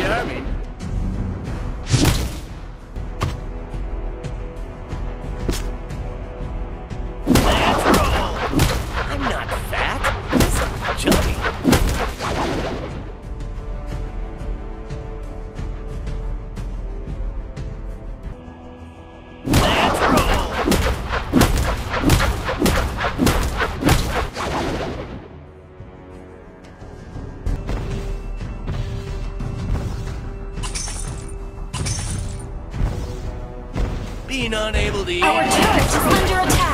charming. Let's roll. I'm not fat. Chubby. Being unable to eat. Our turret is under attack.